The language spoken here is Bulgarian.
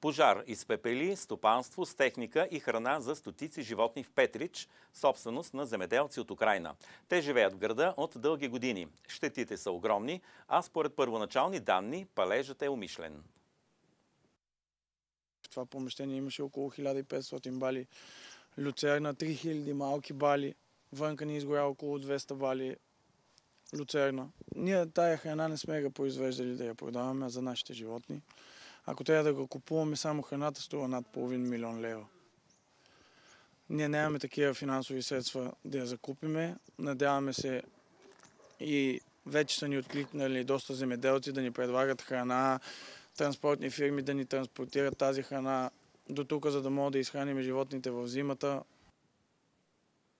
Пожар изпепели стопанство с техника и храна за стотици животни в Петрич, собственост на земеделци от Украина. Те живеят в града от дълги години. Щетите са огромни, а според първоначални данни палежът е умишлен. В това помещение имаше около 1500 бали люцерна, 3000 малки бали. Вънка ни изгоря около 200 бали люцерна. Ние тая храна не сме ga произвеждали да я продаваме за нашите животни. Ако трябва да го купуваме, само храната струва над половин милион лева. Ние нямаме такива финансови средства да я закупиме. Надяваме се и вече са ни откликнали доста земеделци да ни предлагат храна, транспортни фирми да ни транспортират тази храна до тук, за да могат да изхраним животните в зимата.